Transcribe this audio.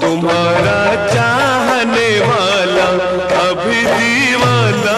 तुम्हारा चाहने वाला अभी दीवाना